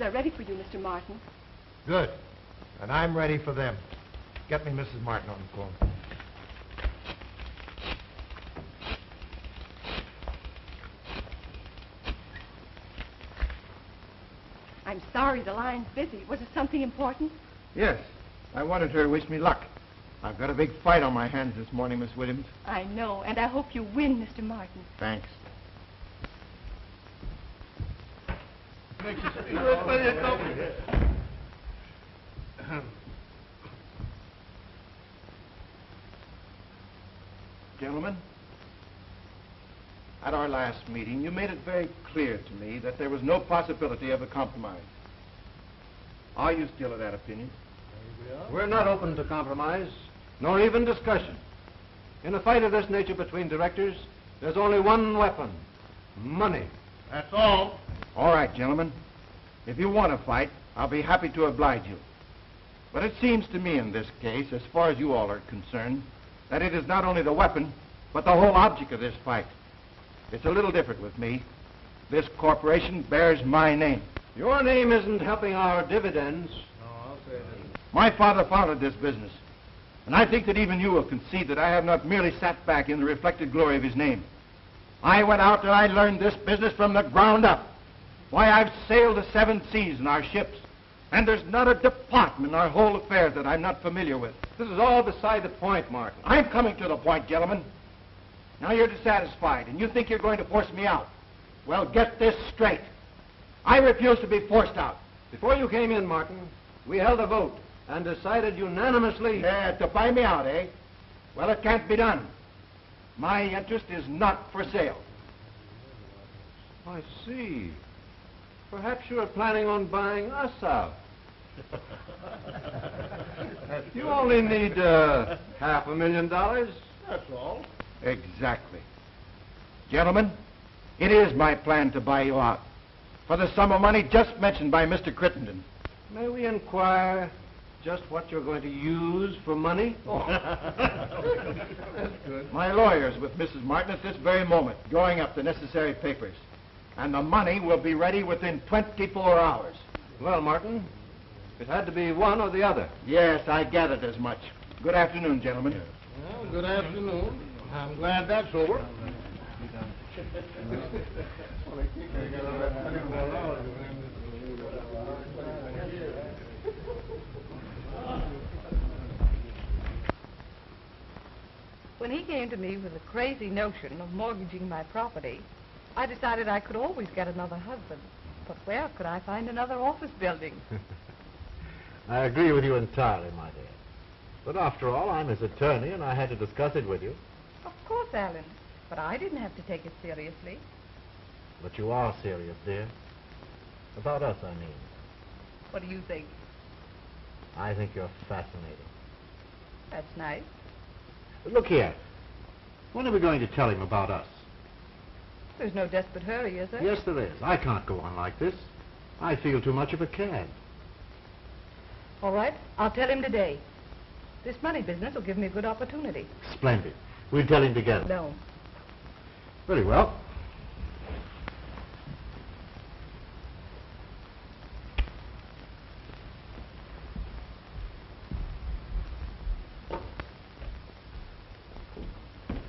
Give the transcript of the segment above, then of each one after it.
directors are ready for you, Mr. Martin. Good. And I'm ready for them. Get me Mrs. Martin on the phone. I'm sorry the line's busy. Was it something important? Yes. I wanted her to wish me luck. I've got a big fight on my hands this morning, Miss Williams. I know, and I hope you win, Mr. Martin. Thanks. Gentlemen, at our last meeting, you made it very clear to me that there was no possibility of a compromise. Are you still of that opinion? We're not open to compromise, nor even discussion. In a fight of this nature between directors, there's only one weapon money. That's all. All right, gentlemen. If you want to fight, I'll be happy to oblige you. But it seems to me in this case, as far as you all are concerned, that it is not only the weapon, but the whole object of this fight. It's a little different with me. This corporation bears my name. Your name isn't helping our dividends. No, I'll pay them. My father founded this business, and I think that even you will concede that I have not merely sat back in the reflected glory of his name. I went out and I learned this business from the ground up. Why, I've sailed the seven seas in our ships, and there's not a department in our whole affairs that I'm not familiar with. This is all beside the point, Martin. I'm coming to the point, gentlemen. Now you're dissatisfied, and you think you're going to force me out. Well, get this straight. I refuse to be forced out. Before you came in, Martin, we held a vote and decided unanimously. Yeah, to buy me out, eh? Well, it can't be done. My interest is not for sale. I see. Perhaps you're planning on buying us out. you only need uh, half a million dollars. That's all. Exactly. Gentlemen, it is my plan to buy you out for the sum of money just mentioned by Mr. Crittenden. May we inquire just what you're going to use for money? That's good. My lawyer's with Mrs. Martin at this very moment, drawing up the necessary papers. And the money will be ready within 24 hours. Well, Martin, it had to be one or the other. Yes, I gathered as much. Good afternoon, gentlemen. Well, good afternoon. I'm glad that's over. When he came to me with a crazy notion of mortgaging my property, I decided I could always get another husband. But where could I find another office building? I agree with you entirely, my dear. But after all, I'm his attorney, and I had to discuss it with you. Of course, Alan. But I didn't have to take it seriously. But you are serious, dear. About us, I mean. What do you think? I think you're fascinating. That's nice. Look here. When are we going to tell him about us? There's no desperate hurry, is there? Yes, there is. I can't go on like this. I feel too much of a cad. All right. I'll tell him today. This money business will give me a good opportunity. Splendid. We'll tell him together. No. Very well.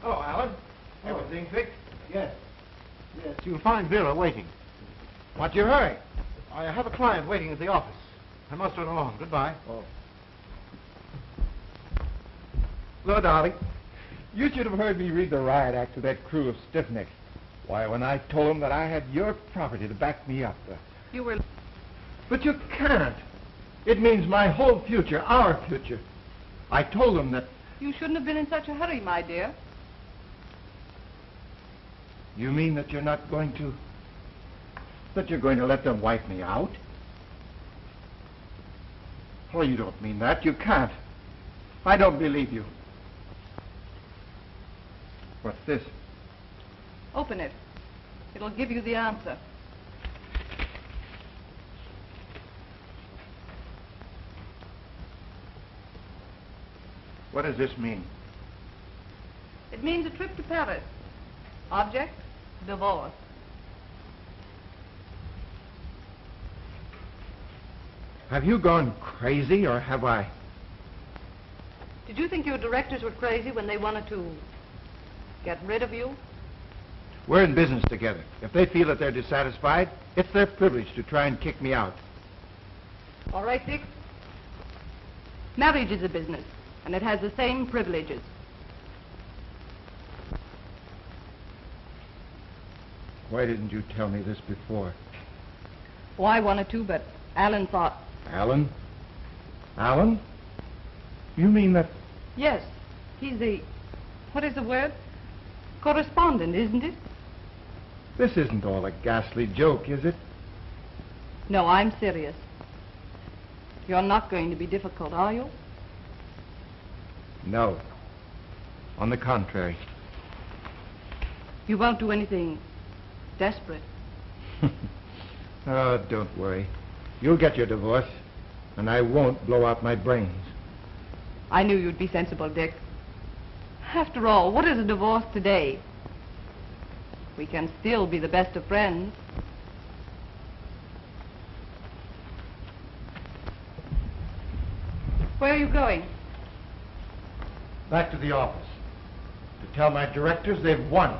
Oh, Alan. Everything fixed? Yes. Yes, you'll find Vera waiting. What's your hurry? I have a client waiting at the office. I must run along. Goodbye. Oh. Well, darling, you should have heard me read the riot act to that crew of stiffnecks. Why, when I told them that I had your property to back me up. Uh, You were... But you can't. It means my whole future, our future. I told them that... You shouldn't have been in such a hurry, my dear. You mean that you're not going to... That you're going to let them wipe me out? Oh, you don't mean that. You can't. I don't believe you. What's this? Open it. It'll give you the answer. What does this mean? It means a trip to Paris. Object, divorce. Have you gone crazy, or have I? Did you think your directors were crazy when they wanted to get rid of you? We're in business together. If they feel that they're dissatisfied, it's their privilege to try and kick me out. All right, Dick. Marriage is a business, and it has the same privileges. Why didn't you tell me this before? Oh, I wanted to, but Alan thought, Alan? Alan? You mean that... yes, he's the, what is the word? Correspondent, isn't it? This isn't all a ghastly joke, is it? No, I'm serious. You're not going to be difficult, are you? No. On the contrary. You won't do anything desperate. oh, don't worry. You'll get your divorce, and I won't blow out my brains. I knew you'd be sensible, Dick. After all, what is a divorce today? We can still be the best of friends. Where are you going? Back to the office. To tell my directors they've won.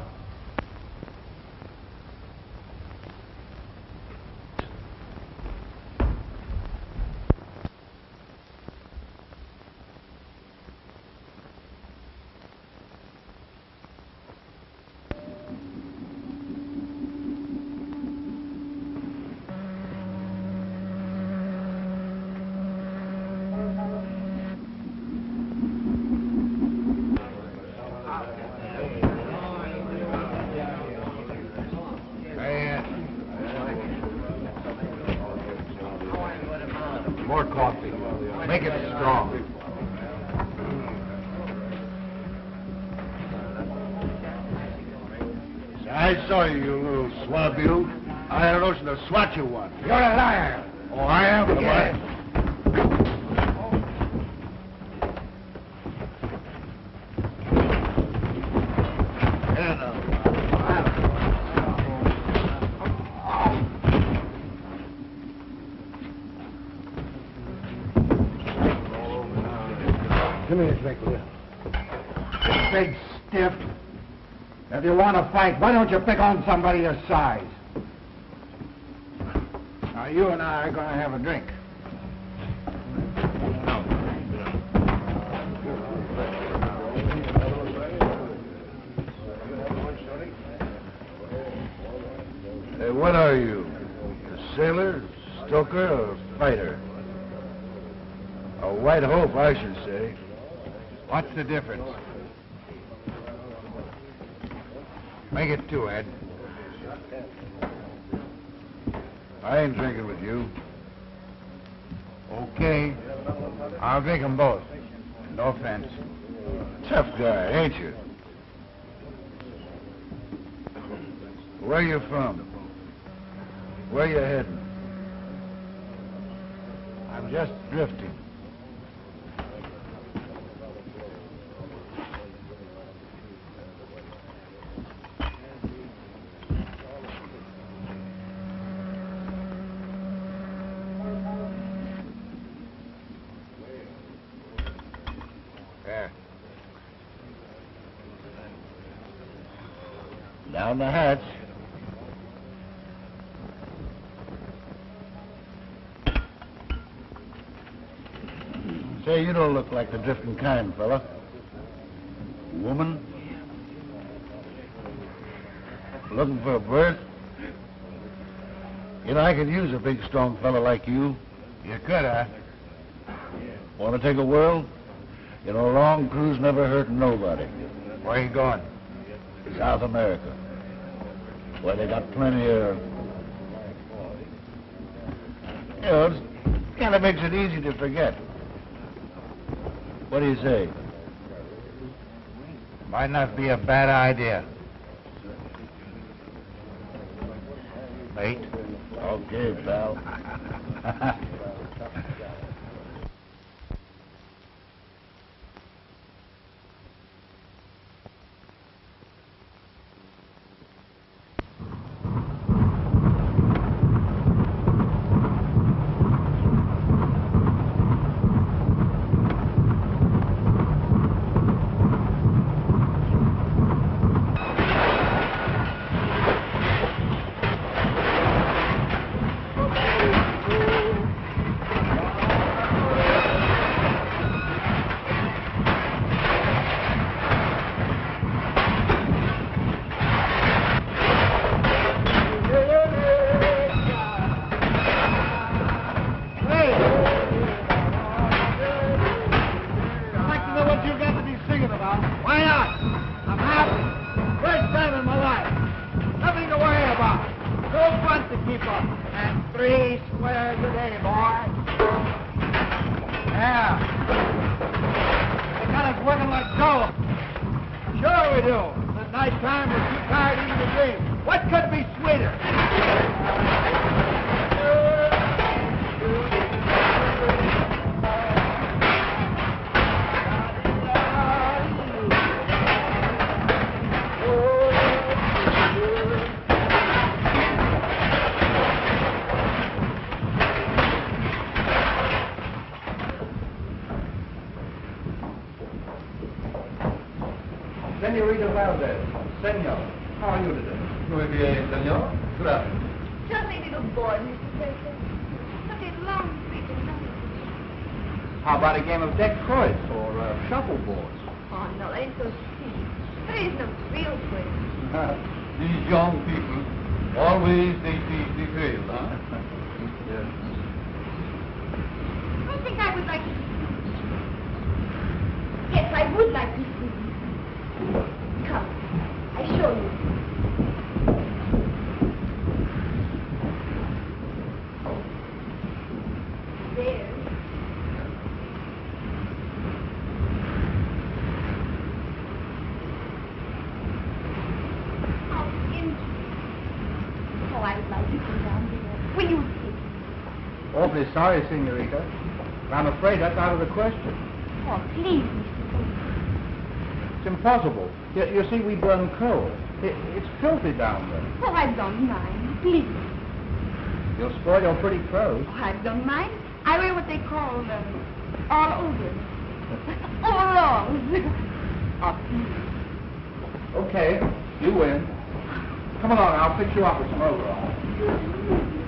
More coffee. Make it strong. I saw you, you little swabule. I had a notion to swat you one. You're a liar. Oh, I am? Am I? Yeah, now. Give me a drink, will you? Big stiff. If you want to fight, why don't you pick on somebody your size? Now, you and I are going to have a drink. Hey, what are you? A sailor, stoker, or fighter? A white hope, I should say. What's the difference? Make it two, Ed. I ain't drinking with you. Okay. I'll drink 'em both. No offense. Tough guy, ain't you? Where you from? Where you heading? I'm just drifting. There. Down the hatch. Say, you don't look like the drifting kind, fella. Woman? Looking for a berth? You know, I could use a big, strong fella like you. You could, huh? Want to take a whirl? You know, a long cruise never hurt nobody. Where you going? South America. Where they got plenty of... You know, it kind of makes it easy to forget. What do you say? Might not be a bad idea. Mate? Okay, pal. Senorita Valdez. Senor, how are you today? Muy bien, senor. Gracias. Just a little boy, Mr. Baker. Such a long street and nothing. How about a game of deck quoits or uh, shuffleboard? Oh, no, that ain't so steep. There is no real way. These young people, always they see the trail, huh? yes. I think I would like to Yes, I would like to see you. Come, I show you. There. How interesting. Oh, I would like to down. Will you take? Awfully sorry, Senorita. but I'm afraid that's out of the question. Oh, please. It's impossible. You, you see, we burn coal. It, it's filthy down there. Oh, I don't mind. Please. You'll spoil your pretty clothes. Oh, I don't mind. I wear what they call um, all over. Overalls. oh. Okay, you win. Come along, I'll fix you up with some overalls.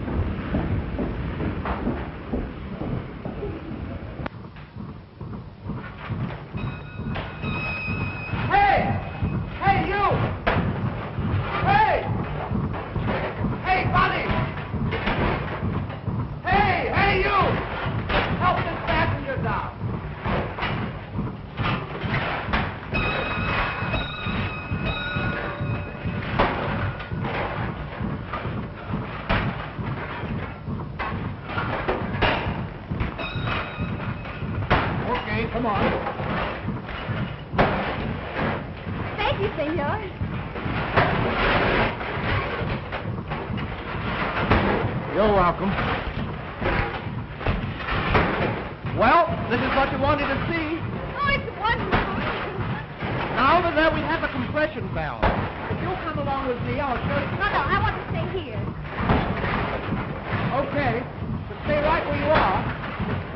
Hey! Hey, you! Hey! Hey, buddy! Hey, hey, you! Help this passenger down. Okay, come on. Thank you, senor. You're welcome. Well, this is what you wanted to see. Oh, it's wonderful. Now over there we have a compression valve. If you'll come along with me, I'll show you. No, no, I want to stay here. Okay, but stay right where you are.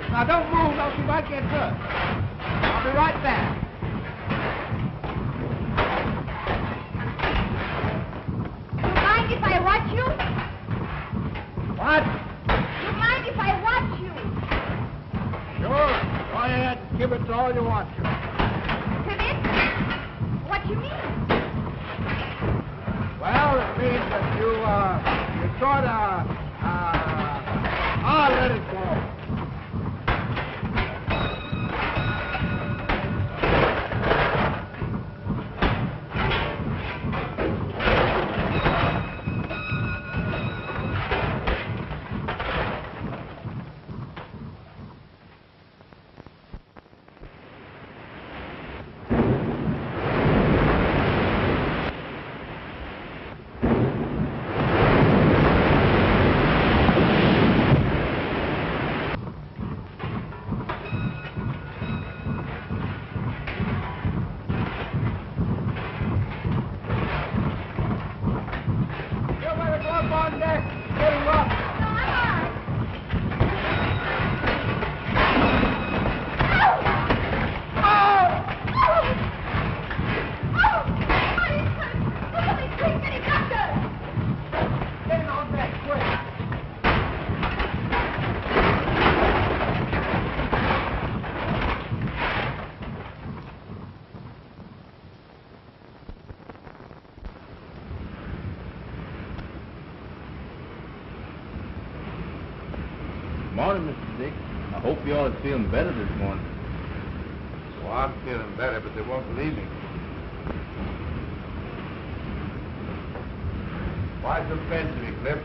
Now don't move, else you might get hurt. I'll be right back. You mind if I watch you? What? You mind if I watch you? Sure. Go ahead. Give it to all you want to. Come in. What you mean? Well, it means that you, uh, you sort of, uh, I'll let it go. You better go up on deck. It's getting rough. No, I'm all right. Get it on deck, quick. Morning, Mr. Dick. I hope you all are feeling better this morning. Well, I'm feeling better, but they won't believe me. Why so fancy, Cliff?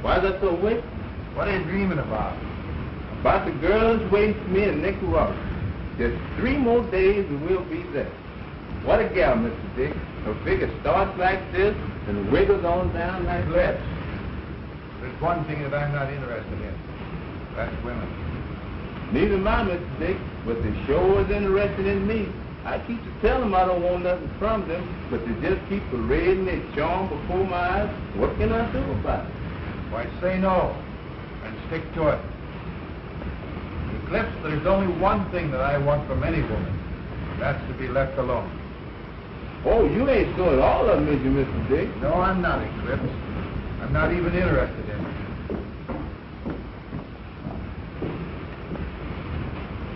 Why is that so wicked? What are you dreaming about? About the girls waiting for me in Nicaragua. Just three more days and we'll be there. What a gal, Mr. Dick. Her figure starts like this and wiggles on down like that. There's one thing that I'm not interested in. That's women. Neither am I, Mr. Dick, but they sure is interested in me. I keep to tell them I don't want nothing from them, but they just keep parading their charm before my eyes. What can I do about it? Why, say no and stick to it. Eclipse, there's only one thing that I want from any woman. That's to be left alone. Oh, you ain't doing all of them, is you, Mr. Dick? No, I'm not Eclipse. I'm not even interested in it.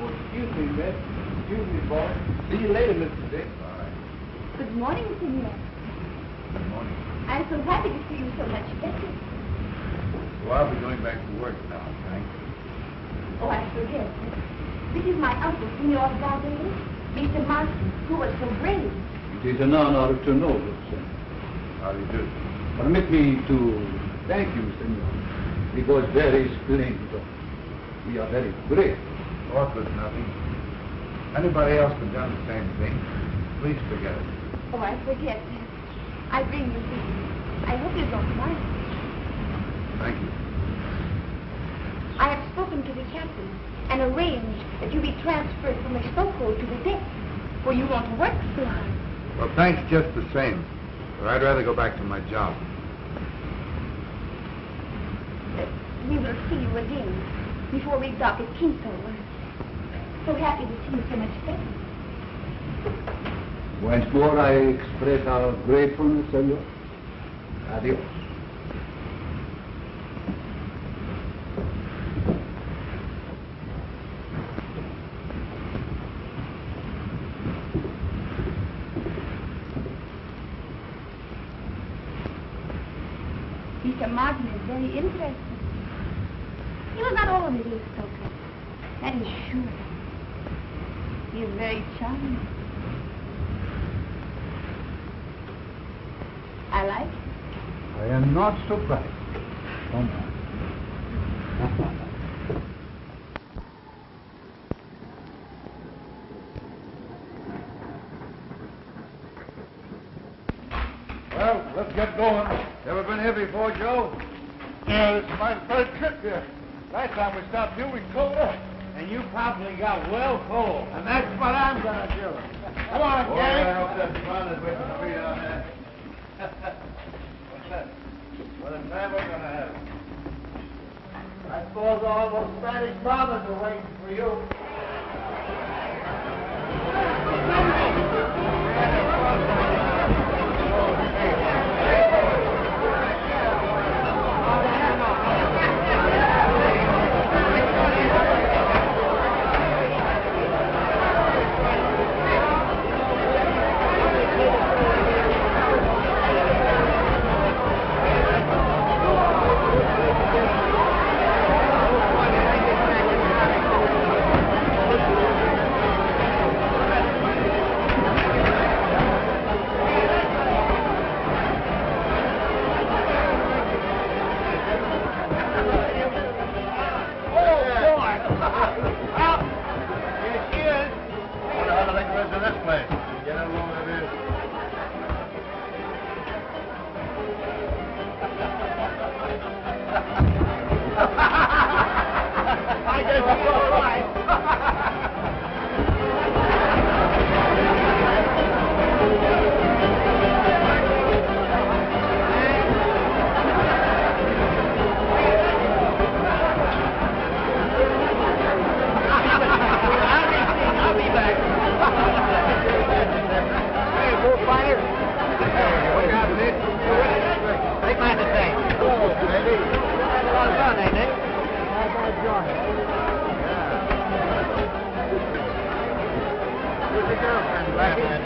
Well, excuse me, miss. Excuse me, boy. See you later, Mr. Dick. All right. Good morning, Senor. Good morning. I'm so happy to see you so much better. So I'll be going back to work now, Frank. Oh, I forget. This is my uncle, Senor Valdez, Mr. Martin, who was so brave. It is an honor to know you, sir. How do you do? Permit me to thank you, senor. It was very splendid. We are very grateful. Was nothing. Anybody else could done the same thing. Please forget it. Oh, I forget. I bring you this. I hope you don't mind. Thank you. I have spoken to the captain and arranged that you be transferred from the stokehold to the deck, where you want to work so hard. Well, thanks just the same. But I'd rather go back to my job. We will see you again before we dock at Quinto. So happy to see you so much better. Once more, I express our gratefulness, senor. Adios. Mr. Martin is very interesting. He was not always a stoker. That is sure. He is very charming. I like him. I am not surprised. Come on. Well, let's get going. Never been here before, Joe? Yeah, this is my third trip here. Last time we stopped here, we cold up. And you probably got well cold. And that's what I'm gonna do. Come on, Boy, gang. I hope that fun is waiting for you down there. What's that? What a time we're gonna have. I suppose all those Spanish brothers are waiting for you.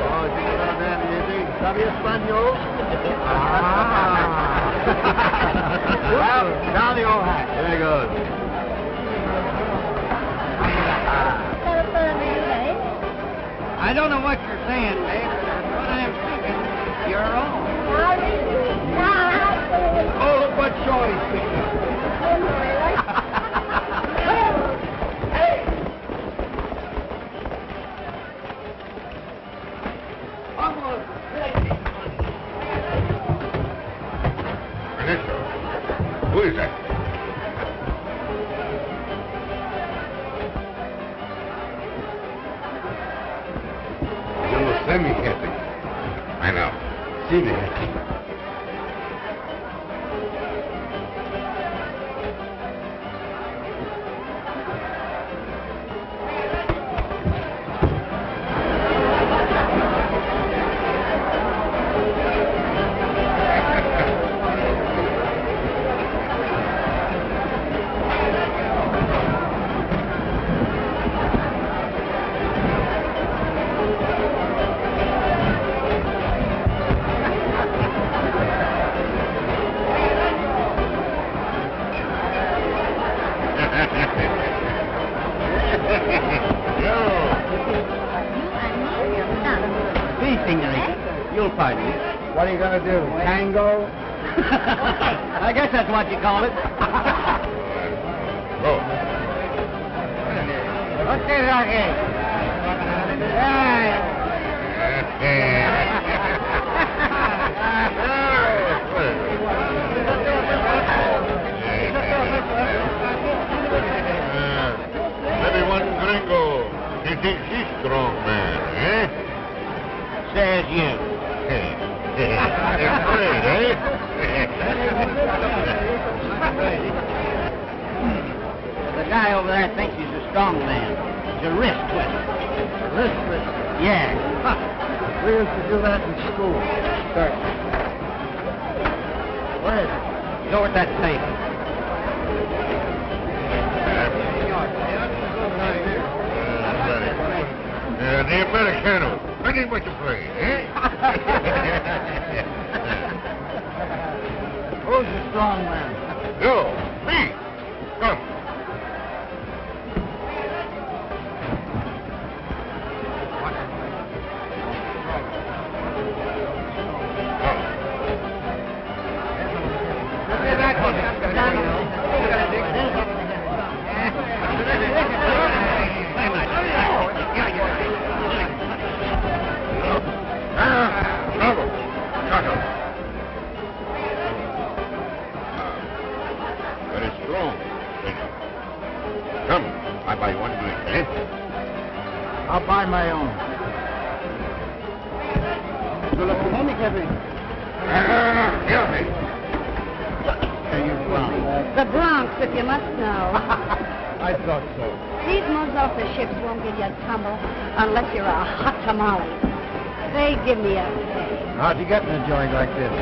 Blackie? She's not that easy. ¿Sabe español? Ah. well, the old hat. There goes. I don't know what you're saying, babe. But I'm thinking you're wrong. Oh, look what Shorty's picking. Call it. Oh. Okay, Rocky. Maybe one gringo. He thinks he's strong man, eh? Says you. Afraid, eh? The guy over there thinks he's a strong man. He's a wrist twister. A wrist twister? Yeah. We used to do that in school. Start. Where is it? He's over at that table. Uh, the Americano. I need what you play, eh? Who's the strong man? You, buy one drink, eh? I'll buy my own. You look for me, Kevin. Hear me. Where you from? The Bronx, if you must know. I thought so. These Mozosa ships won't give you a tumble unless you're a hot tamale. They give me a pay. How'd you get in a joint like this?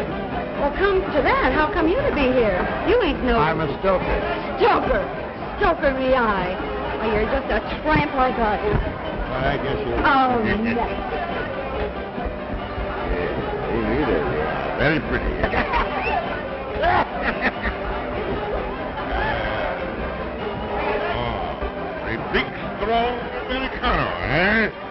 Well, come to that. How come you to be here? You ain't no I'm a stoker. stoker. Stoker me eye. Why, you're just a tramp like us. Well, I guess you... Oh, yes. no. Very pretty. oh, a big, strong Americano, eh?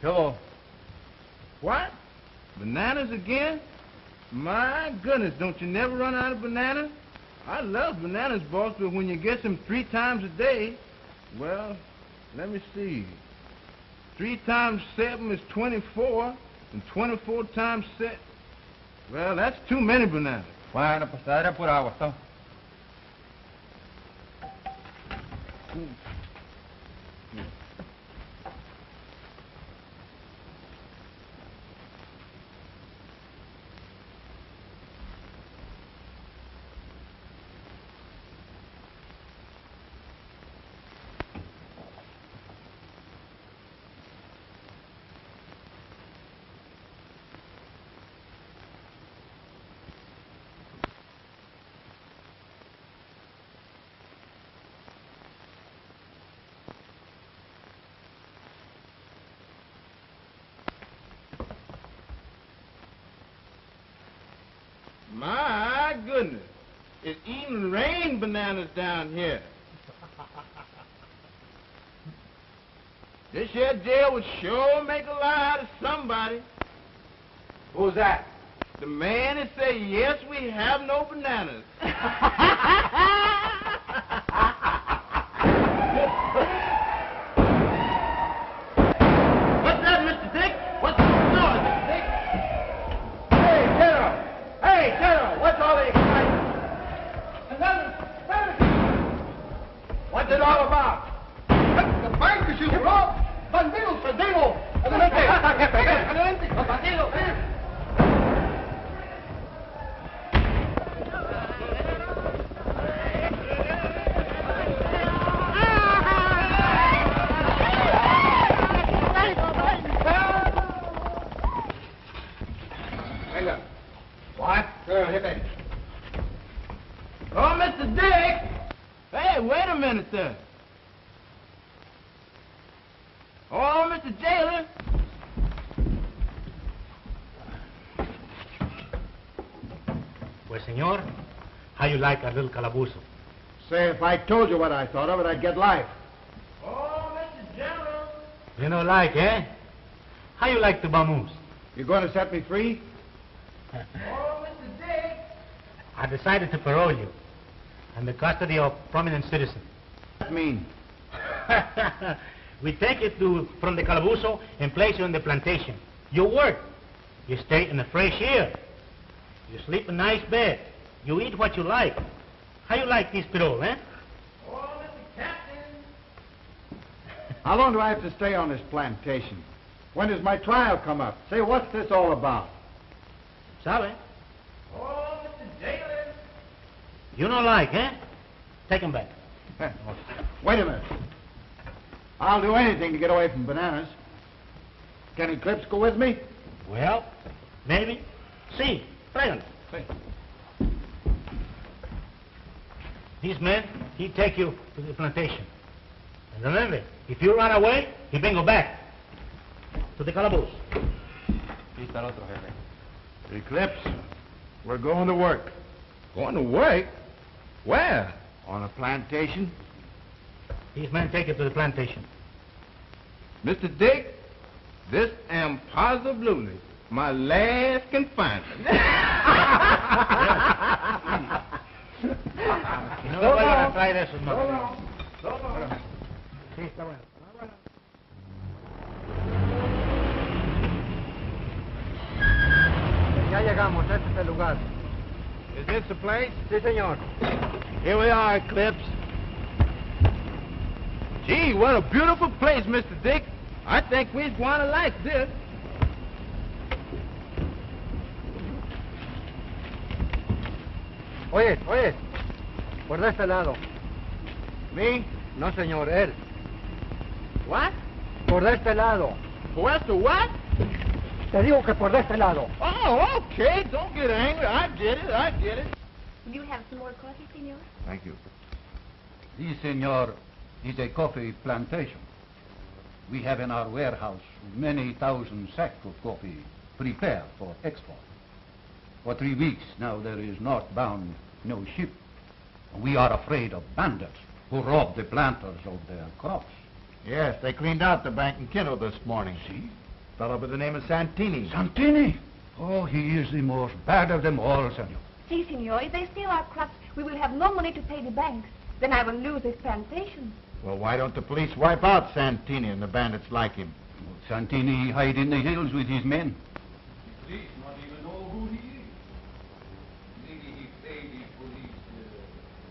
Hello. What? Bananas again? My goodness, don't you never run out of bananas? I love bananas, boss, but when you get them three times a day, well, let me see. Three times seven is 24, and 24 times seven. Well, that's too many bananas. Bueno, pues era por agua, ¿no? My goodness. It rained bananas down here. This here jail would sure make a lie out of somebody. Who's that? The man that say, yes, we have no bananas. What's that, Mr. Dick? What's the noise, Mr. Dick? Hey, General! Hey, General! What's all the excitement? What's it all about? The bank is you robbed! Bandidos, bandido! Adelante! Adelante! Bandido! Venga. What? Sure, hit me. Oh, Mr. Dick! Hey, wait a minute there. Oh, Mr. Jailer! Pues, señor, how you like a little calabozo? Say, if I told you what I thought of it, I'd get life. Oh, Mr. General! You know, like, eh? How you like the vamoose? You going to set me free? Mr. I decided to parole you on the custody of prominent citizen. What mean? we take you to from the calabozo and place you in the plantation. You work. You stay in the fresh air. You sleep in a nice bed. You eat what you like. How you like this parole, eh? Oh, Mr. Captain! How long do I have to stay on this plantation? When does my trial come up? Say, what's this all about? Sabe? Oh, Mr. Jailer! You don't like, eh? Take him back. Wait a minute. I'll do anything to get away from bananas. Can Eclipse go with me? Well, maybe. See, tráigalo. These men, he take you to the plantation. And remember, if you run away, he bring you back to the calaboose. Eclipse, we're going to work. Going to work? Where? On a plantation? These men take you to the plantation. Mr. Dick, this am positively my last confinement. Y no le vuelvan a traer eso, no. Sí, está bueno. Ya llegamos, este es el lugar. Is this the place? Sí, señor. Here we are, Eclipse. Gee, what a beautiful place, Mr. Dick. I think we's going to like this. Oye, oye, por este lado. Me? No, señor, él. What? Por este lado. What the what? Te digo que por de este lado. Oh, okay. Don't get angry. I get it. I get it. Will you have some more coffee, senor? Thank you. This, senor, is a coffee plantation. We have in our warehouse many thousand sacks of coffee prepared for export. For three weeks now there is northbound no ship. We are afraid of bandits who rob the planters of their crops. Yes, they cleaned out the bank in Quito this morning. See? Fellow by the name of Santini. Santini! Oh, he is the most bad of them all, senor. Si, senor. If they steal our crops, we will have no money to pay the banks. Then I will lose this plantation. Well, why don't the police wipe out Santini and the bandits like him? Santini hide in the hills with his men. Police not even know who he is. Maybe he paid the police, uh,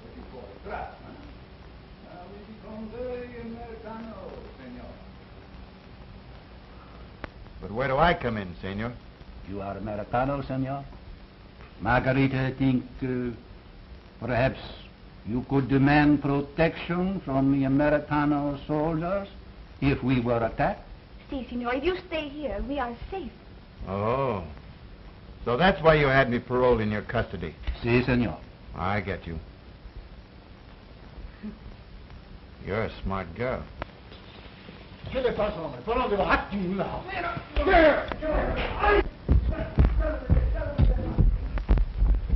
what you call it, trap, huh? Now we become very Americano, senor. But where do I come in, senor? You are Americano, senor? Margarita think uh, perhaps you could demand protection from the Americano soldiers if we were attacked? Si, senor. If you stay here, we are safe. Oh. So that's why you had me paroled in your custody. Si, senor. I get you. You're a smart girl. ¿Qué le pasa, hombre? ¿Por dónde va? Aquí un lado.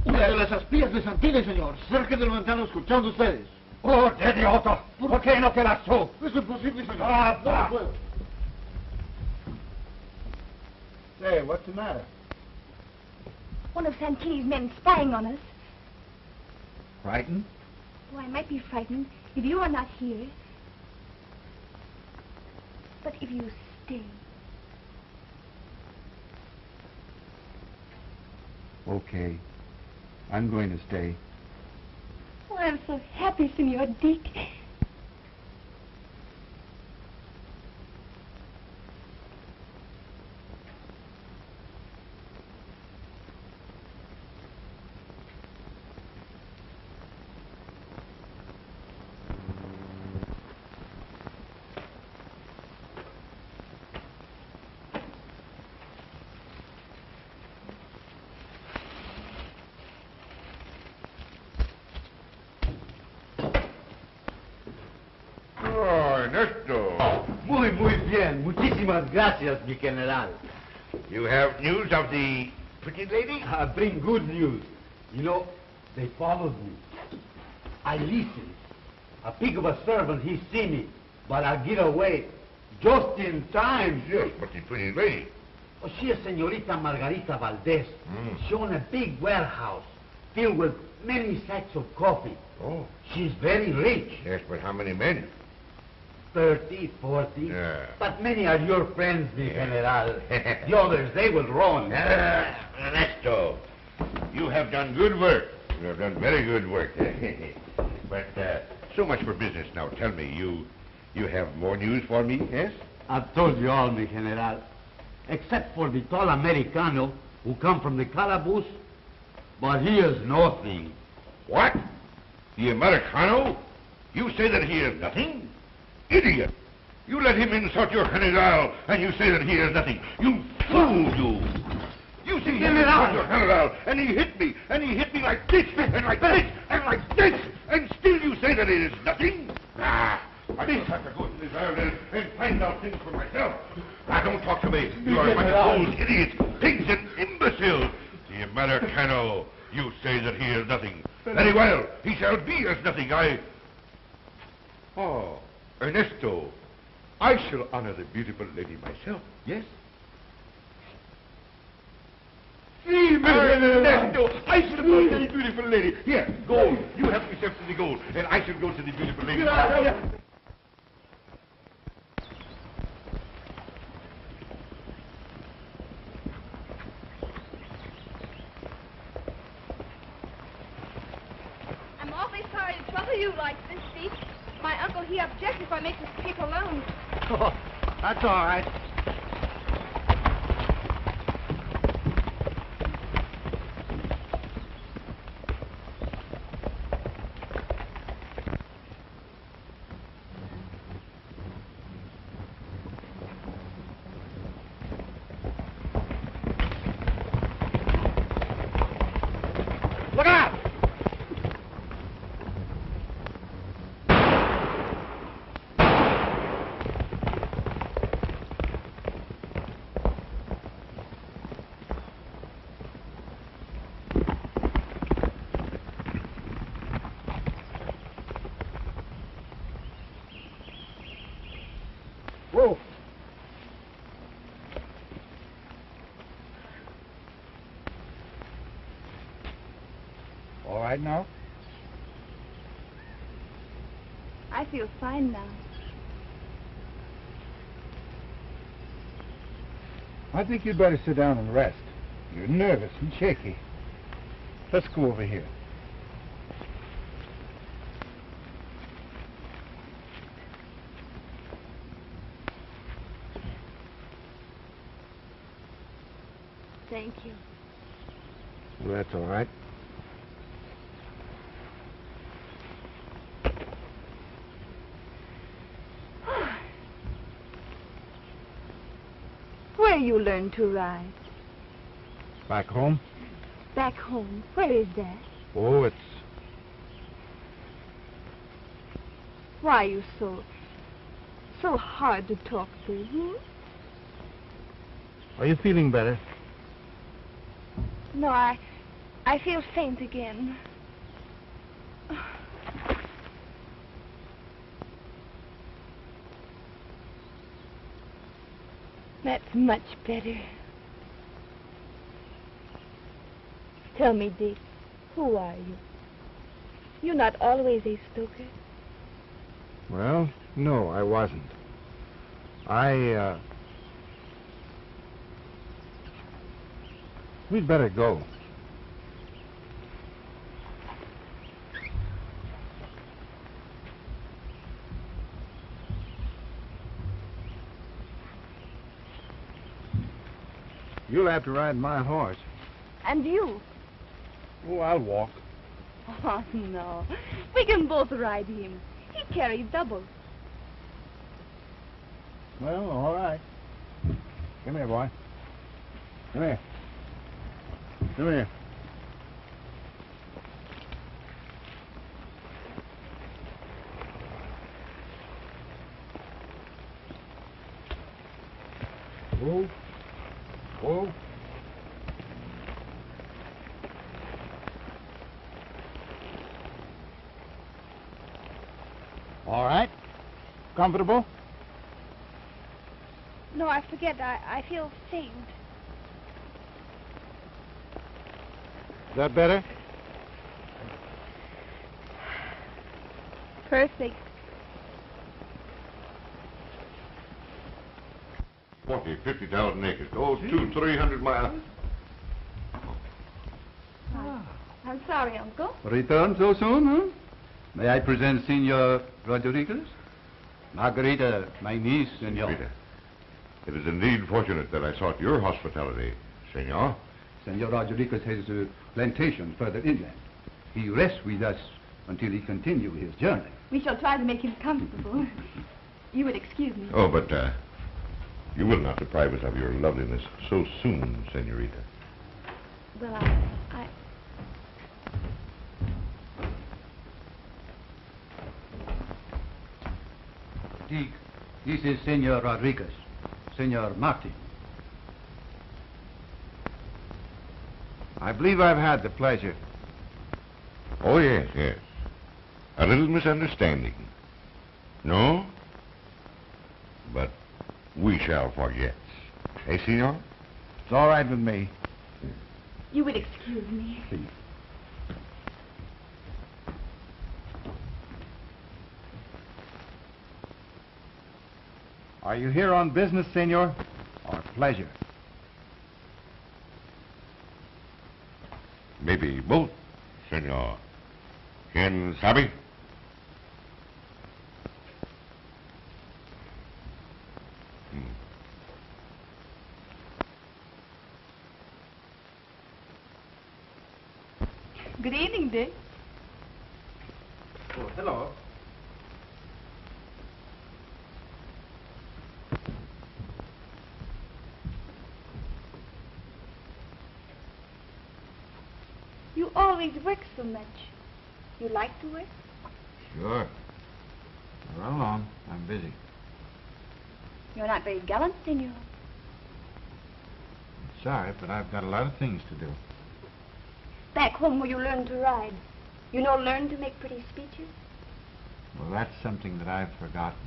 Una de las espías de Santini, señor. Cerca de la ventana escuchando ustedes. ¡Oh, qué idiota! ¿Por qué no quedas tú? Es imposible, señor. Ah, no ah. puedo. Say, what's the matter? One of Santini's men spying on us. Frightened? Oh, I might be frightened if you are not here. But if you stay, Okay. I'm going to stay. oh, I'm so happy, Senor Dick. Oh, Ernesto. Muy, muy bien. Muchísimas gracias, mi general. You have news of the pretty lady? I bring good news. You know, they followed me. I listened. A pig of a servant, he see me, but I get away just in time. Yes, but the pretty lady. Oh, she is Senorita Margarita Valdez. Mm. She own a big warehouse filled with many sacks of coffee. Oh. She's very rich. Yes, but how many men? Thirty, forty. Yeah. But many are your friends, mi Yeah. general. the others, they will run. Ah, Ernesto, you have done good work. You have done very good work. but uh, so much for business. Now tell me, you you have more news for me? Yes. I've told you all, mi general. Except for the tall Americano who come from the calaboose. But he is nothing. What? The Americano? You say that he is nothing? Idiot! You let him insult your general, and you say that he is nothing. You fool, you! You see him insult your general, and he hit me, and he hit me like this, and like this, and like this, and still you say that it is nothing? Ah, I just have to go to this island and find out things for myself. Now, don't talk to me. You are a bunch of fools, idiots, pigs, and imbeciles. The Americano, you say that he is nothing. Very well, he shall be as nothing. I... Oh, Ernesto, I shall honor the beautiful lady myself, yes? See, Ernesto, I shall go to the beautiful lady. Here, gold. You help yourself to the gold, and I shall go to the beautiful lady. I'm awfully sorry to trouble you like this, Steve. My uncle He objects if I make this trip alone. Oh, that's all right. Look out! Whoa. All right now? Fine now. I think you'd better sit down and rest. You're nervous and shaky. Let's go over here. Thank you. Well, that's all right. Where you learn to ride? Back home? Back home. Where is that? Oh, it's... Why are you so, so hard to talk to, hmm? Are you feeling better? No, I, I feel faint again. That's much better. Tell me, Dick, who are you? You're not always a stoker. Well, no, I wasn't. I, uh... We'd better go. You'll have to ride my horse. And you? Oh, I'll walk. Oh, no. We can both ride him. He carries double. Well, all right. Come here, boy. Come here. Come here. Whoa. All right. Comfortable? No, I forget. I, I feel faint. Is that better? Perfect. Forty, fifty thousand acres. Those two, three hundred miles. I'm sorry, Uncle. Return so soon, huh? May I present Senor Rodriguez? Margarita, my niece, senor. Rita, it is indeed fortunate that I sought your hospitality, senor. Senor Rodriguez has a plantation further inland. He rests with us until he continue his journey. We shall try to make him comfortable. you would excuse me. Oh, but uh, you will not deprive us of your loveliness so soon, senorita. Well, I, I... Dick, this is Senor Rodriguez, Senor Martin. I believe I've had the pleasure. Oh, yes, yes. A little misunderstanding. No? But we shall forget. Eh, senor? It's all right with me. You would excuse me. Please. Are you here on business, senor? Or pleasure? Maybe both, senor. Quién sabe? Good evening, Dick. Oh, hello. You always work so much. You like to work? Sure. Run along. I'm busy. You're not very gallant, senor. Sorry, but I've got a lot of things to do. Back home where you learn to ride, you know learn to make pretty speeches? Well, that's something that I've forgotten.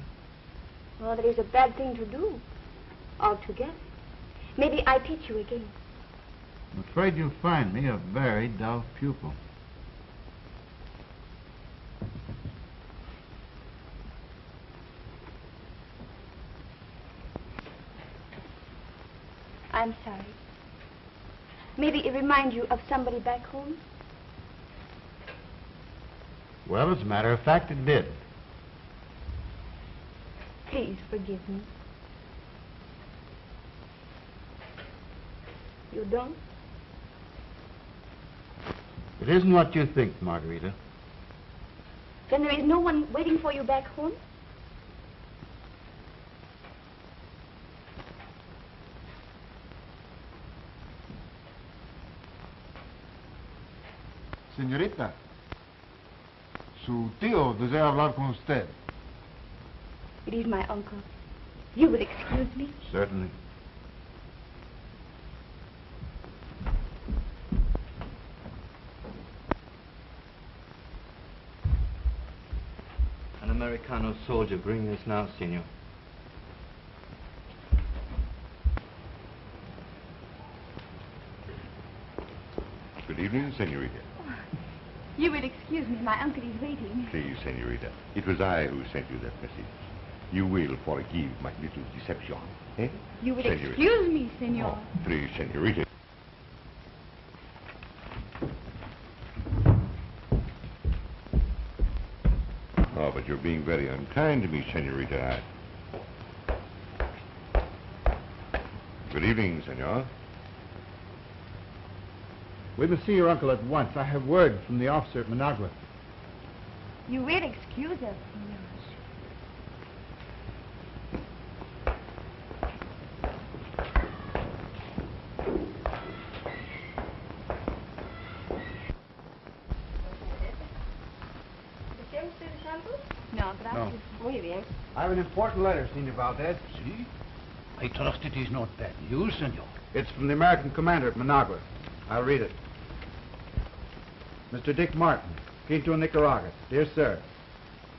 Well, that is a bad thing to do. Altogether. Maybe I teach you again. I'm afraid you'll find me a very dull pupil. I'm sorry. Maybe it reminds you of somebody back home? Well, as a matter of fact, it did. Please forgive me. You don't? It isn't what you think, Margarita. Then there is no one waiting for you back home? Señorita, su tío desea hablar con usted. It is my uncle. You will excuse me? Certainly. An Americano soldier bringing this now, senor. Good evening, Senorita. Excuse me. My uncle is waiting. Please, Senorita. It was I who sent you that message. You will forgive my little deception, eh? You will Senorita. excuse me, senor. Oh, please, Senorita. Oh, but you're being very unkind to me, Senorita. Good evening, Senor. We must see your uncle at once. I have word from the officer at Managua. You will excuse us, senor. No, gracias. Muy bien. I have an important letter, Senor Valdez. See? I trust it is not bad news, senor. It's from the American commander at Managua. I'll read it. Mr. Dick Martin, Quito, Nicaragua. Dear sir,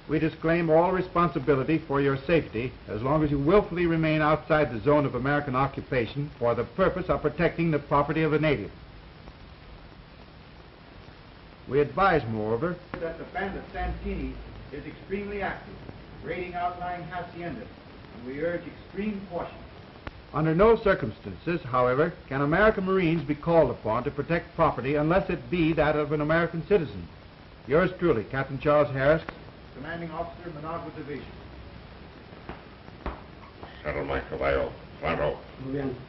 we disclaim all responsibility for your safety as long as you willfully remain outside the zone of American occupation for the purpose of protecting the property of the natives. We advise, moreover, that the band of Santini is extremely active, raiding outlying haciendas, and we urge extreme caution. Under no circumstances, however, can American Marines be called upon to protect property unless it be that of an American citizen. Yours truly, Captain Charles Harris, Commanding Officer, Managua Division. Saddle my caballo. Claro. Ah,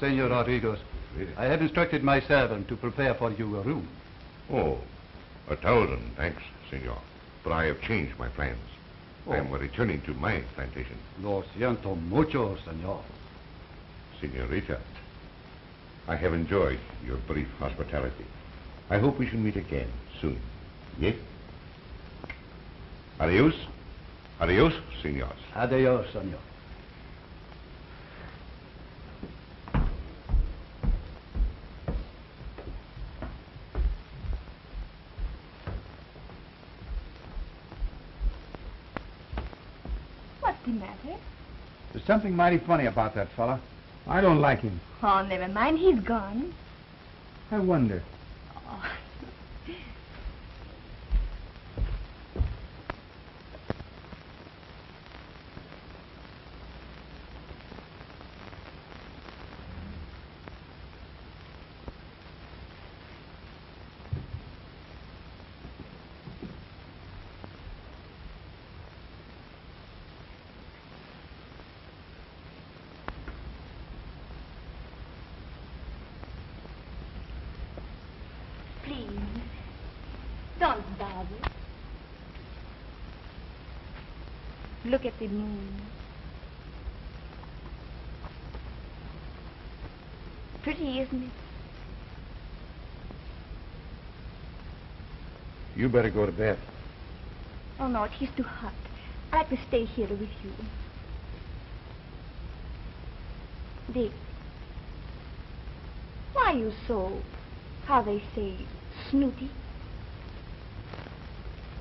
Senor Rodriguez. I have instructed my servant to prepare for you a room. Oh, a thousand thanks, Senor. But I have changed my plans. I am oh. returning to my plantation. Lo siento mucho, senor. Senorita, I have enjoyed your brief hospitality. I hope we shall meet again soon. Yes? Adios. Adios, senors. Adios, senor. What's the matter? There's something mighty funny about that fella. I don't like him. Oh, never mind. He's gone. I wonder. Don't bother. Look at the moon. Pretty, isn't it? You better go to bed. Oh, no, it is too hot. I like to stay here with you. Dick, why are you so, how they say, snooty?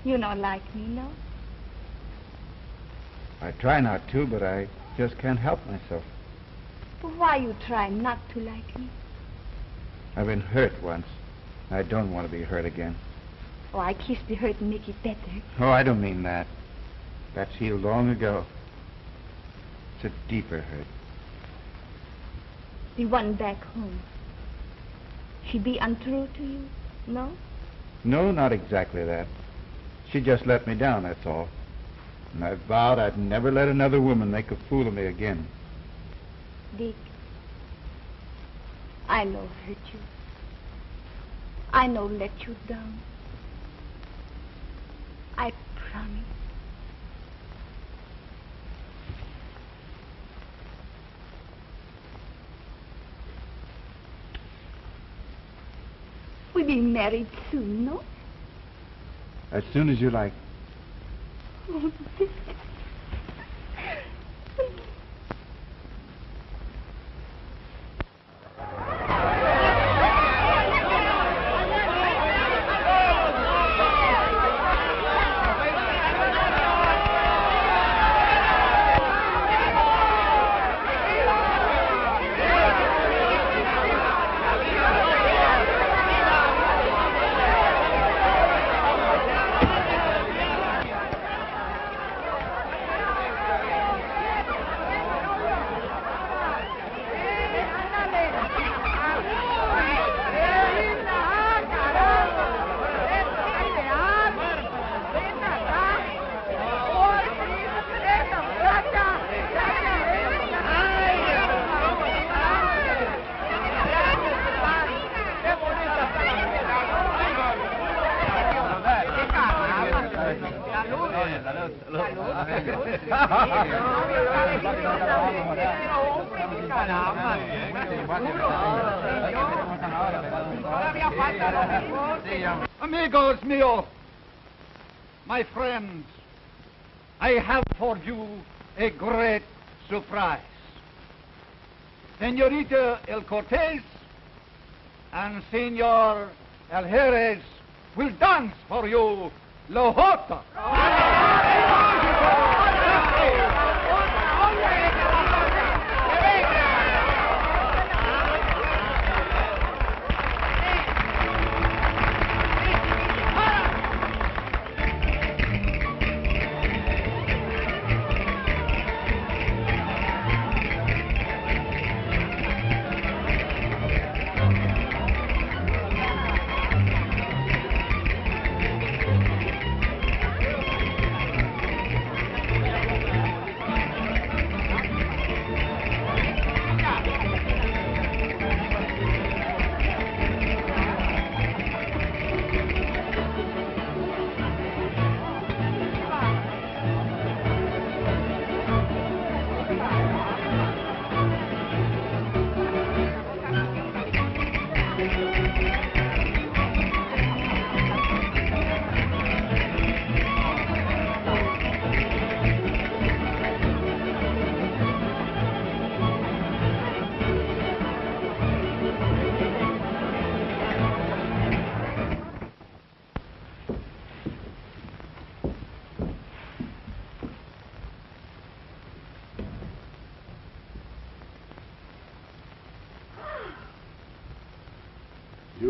You don't like me, no? I try not to, but I just can't help myself. But why you try not to like me? I've been hurt once. I don't want to be hurt again. Oh, I kissed the hurt and make it better. Oh, I don't mean that. That's healed long ago. It's a deeper hurt. The one back home. She be untrue to you? No? No, not exactly that. She just let me down, that's all. And I vowed I'd never let another woman make a fool of me again. Dick, I know hurt you. I know let you down. I promise. We'll be married soon, no? As soon as you like. Amigos míos, my friends, I have for you a great surprise. Senorita El Cortez and Senor El Jerez will dance for you La Jota.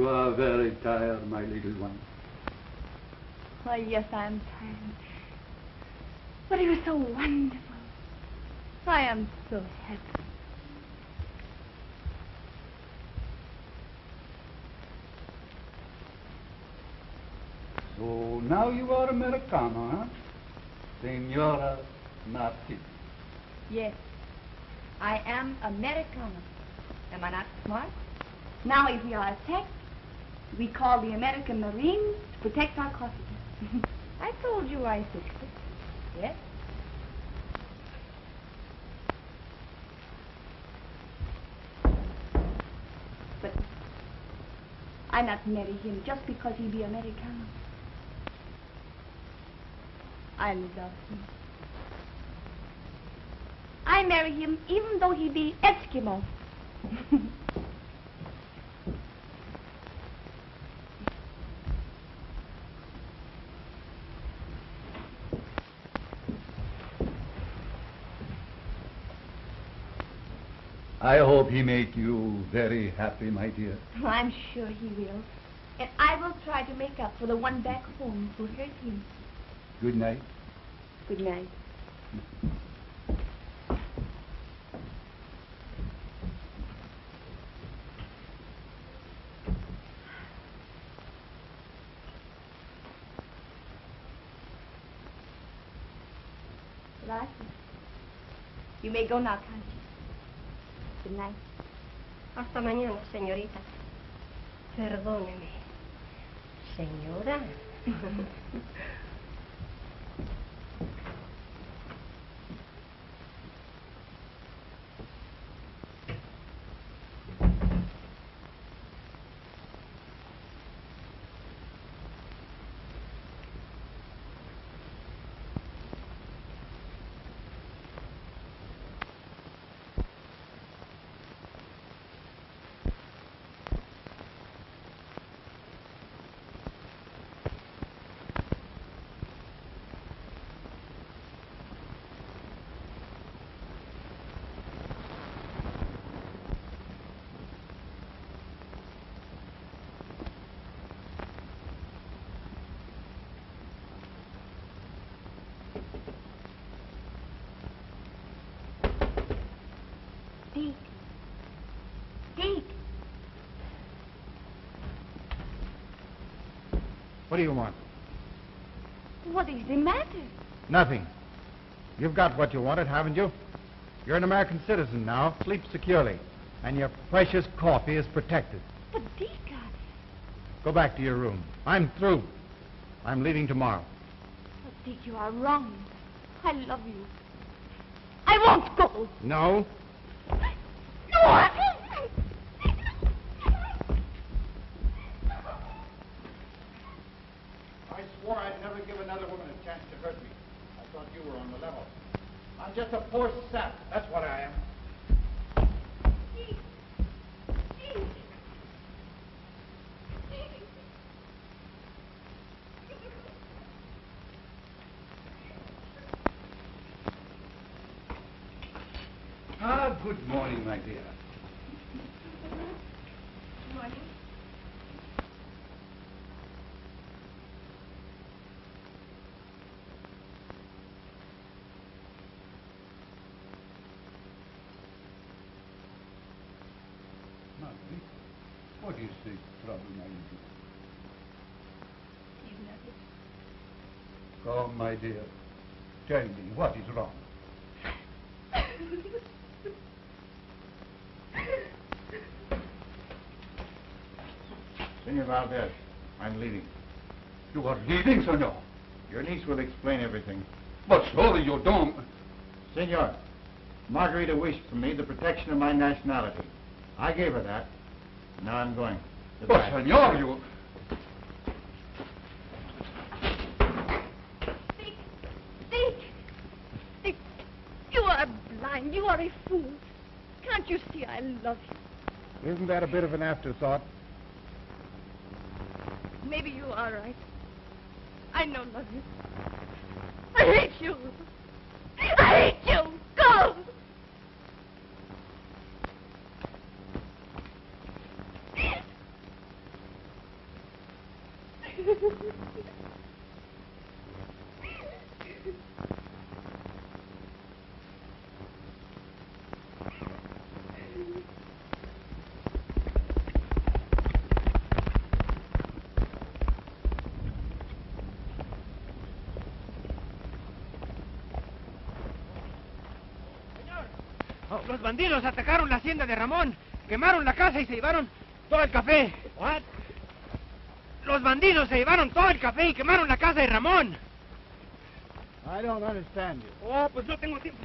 You are very tired, my little one. Why, yes, I'm tired. But it was so wonderful. I am so happy. So now you are Americana, huh? Senora Martin. Yes, I am Americana. Am I not smart? Now, if we are a attacked, we called the American Marines to protect our cottages. I told you I fixed it. Yes? But I not marry him just because he be American. I love him. I marry him even though he be Eskimo. I hope he make you very happy, my dear. Oh, I'm sure he will. And I will try to make up for the one back home who hurt him. Good night. Good night. Gracias. You may go now, can't you? Good night. Hasta mañana, señorita. Perdóneme. Señora. What do you want? What is the matter? Nothing. You've got what you wanted, haven't you? You're an American citizen now. Sleep securely. And your precious coffee is protected. But Deke, Go back to your room. I'm through. I'm leaving tomorrow. But Deke, you are wrong. I love you. I won't go. No, I I swore I'd never give another woman a chance to hurt me. I thought you were on the level. I'm just a poor sap. That's what I am. Ah, good morning, my dear. Morning. Marguerite, what is the trouble, my dear? Come, my dear. Tell me, what is wrong? Senor Valdez, I'm leaving. You are leaving, senor? Your niece will explain everything. But surely you don't... Senor, Margarita wished for me the protection of my nationality. I gave her that. Now I'm going. But, senor, you... Deke! Deke, you are blind. You are a fool. Can't you see I love you? Isn't that a bit of an afterthought? You are right. I no love you. I hate you. I hate you. Los bandidos atacaron la hacienda de Ramón, quemaron la casa y se llevaron todo el café. What? Los bandidos se llevaron todo el café y quemaron la casa de Ramón. I don't understand you. Oh, pues no tengo tiempo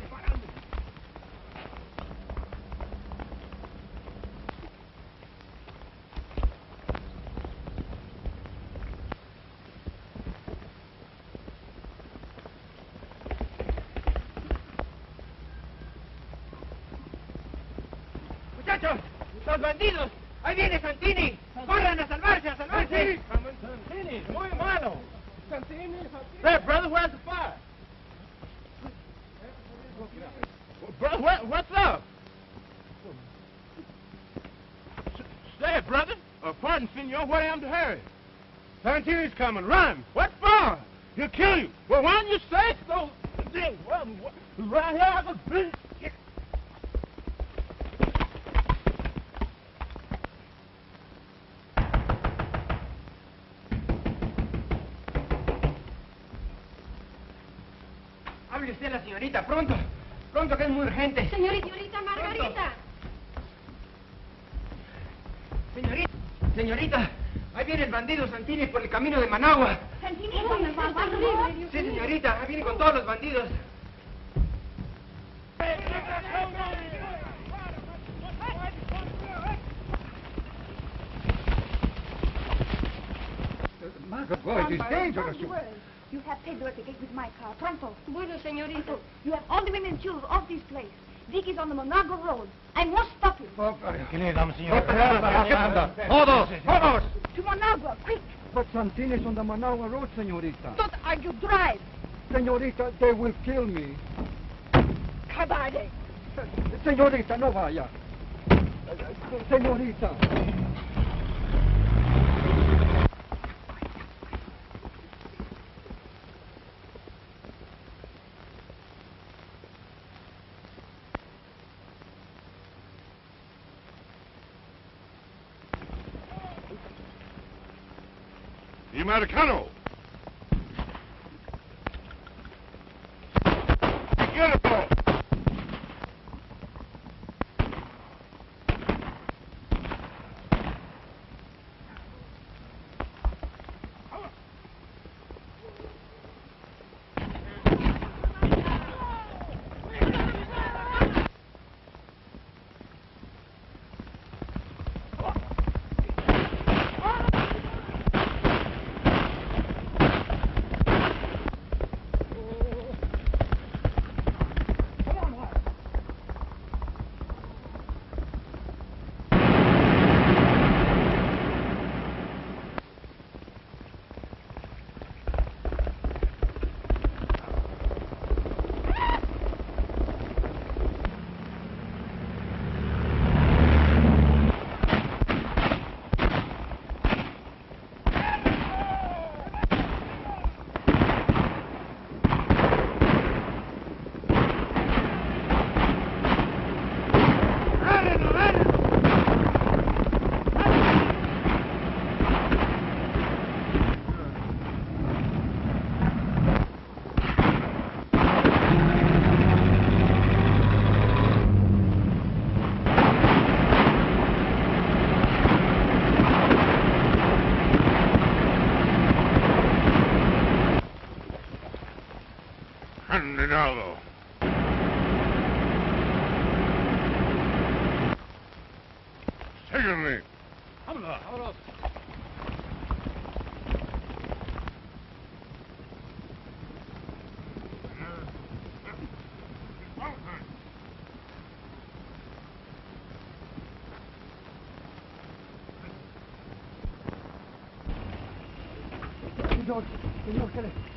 Santini's coming, run. What for? He'll kill you. Well, why don't you say so? Then, well, wh- right here, I could beat Hable usted a la señorita, pronto. Pronto, que es muy urgente. Señorita, señorita Margarita. Señorita, señorita, ahí viene el bandido Santini por el camino de Managua. Santini, ¿dónde va? Sí, señorita, ahí viene con todos los bandidos. Boy, it is dangerous. Don't worry. You have Pedro at the gate with my car. Pronto. Bueno, señorita. You have all the women and children off this place. Dick is on the Monagua Road. I must stop you. Tranquilidad, dame, señor. Todos, todos. To Managua, quick. But Santini's on the Managua Road, senorita. Don't argue. Drive. Senorita, they will kill me. Cabaret. Senorita, no vaya. Senorita.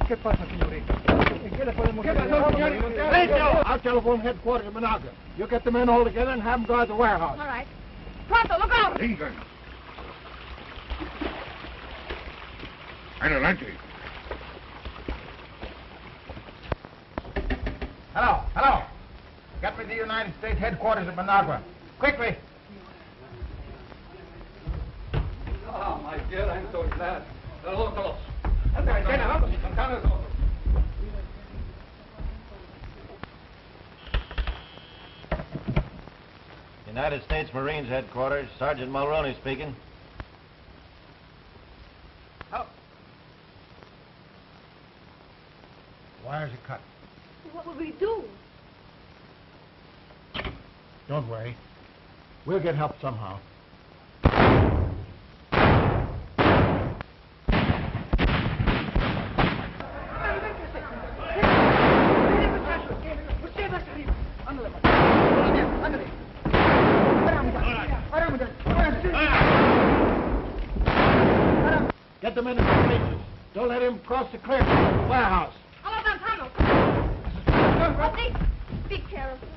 ¿Qué, pasa, señorita? ¿En qué le podemos ¿Qué pasó, ayudar? señor? I'll telephone headquarters in Managua. You get the men all together and have them guard the warehouse. All right. Pronto, look out. Sigan. Adelante. Hello, hello. Get me the United States headquarters at Managua. Quickly. Oh, my dear, I'm so glad. Saludos a todos. Ven, vamos. United States Marines Headquarters, Sergeant Mulroney speaking. Help. Wires are cut. What will we do? Don't worry. We'll get help somehow. Men in their places. Don't let him cross the clearing to the warehouse. Hello, Montano. Oh, Dick, be careful.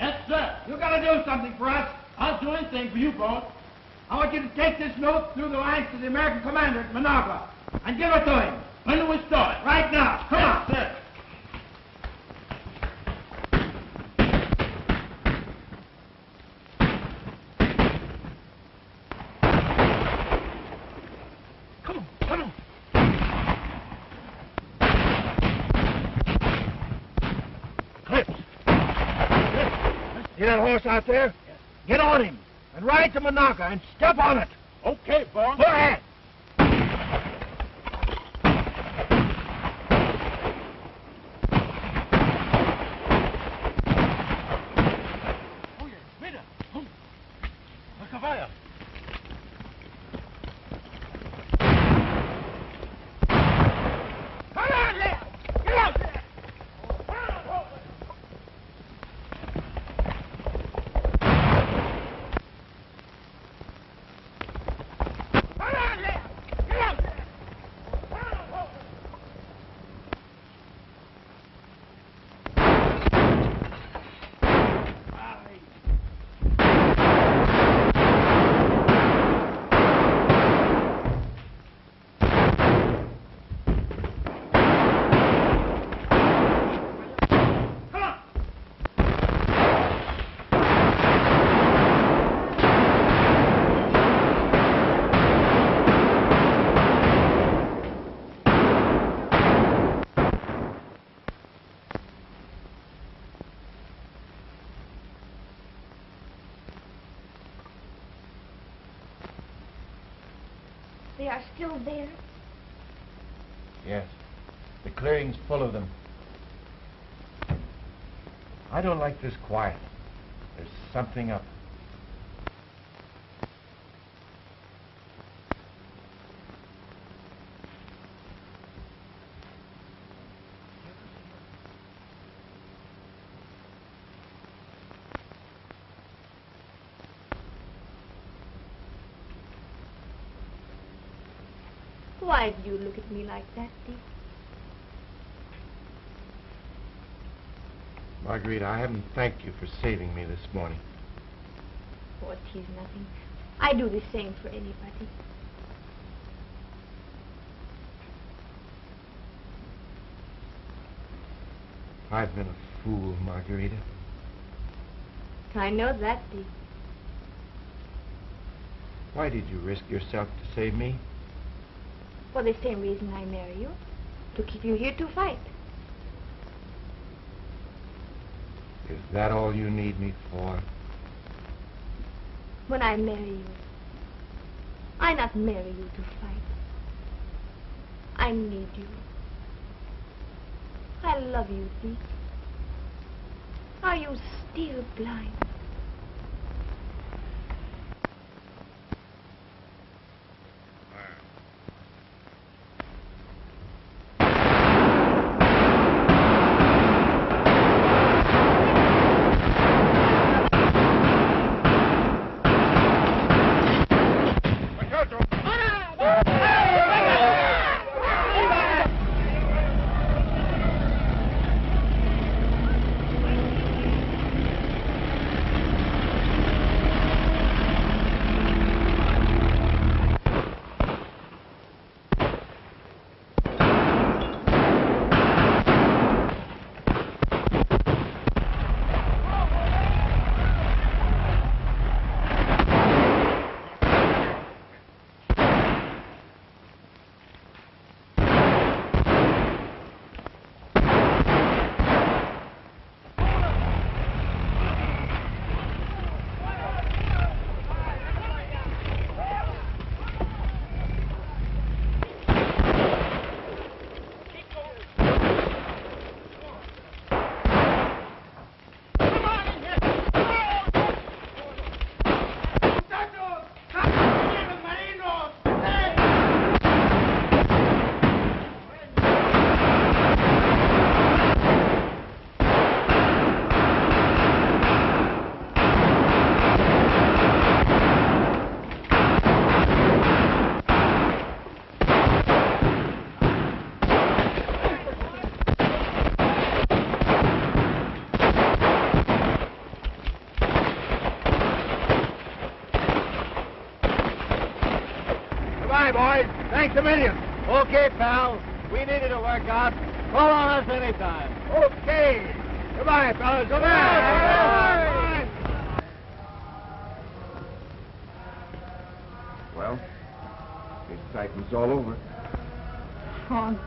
Yes, sir. You gotta do something for us. I'll do anything for you, boss. I want you to take this note through the lines to the American commander at Managua and give it to him. When do we start? Right now. Come on. Sir. Come on, come on. Clips. See that horse out there? Yes. Get on him and ride to Managua and step on it. Okay, boss. Go ahead. Come on, Leo. Get out there. Come on, Leo. Get out there. They are still there. Yes. The clearing's full of them. I don't like this quiet. There's something up. Why do you look at me like that, Dick? Marguerite, I haven't thanked you for saving me this morning. Oh, it is nothing. I do the same for anybody. I've been a fool, Margarita. I know that, Dick. Why did you risk yourself to save me? For the same reason I marry you. To keep you here to fight. Is that all you need me for? When I marry you, I not marry you to fight. I need you. I love you, Dick. Are you still blind? Boys. Thanks a million. Okay, pal. We needed to work out. Call on us anytime. Okay. Goodbye, fellas. Goodbye. Well, the excitement's all over. Oh,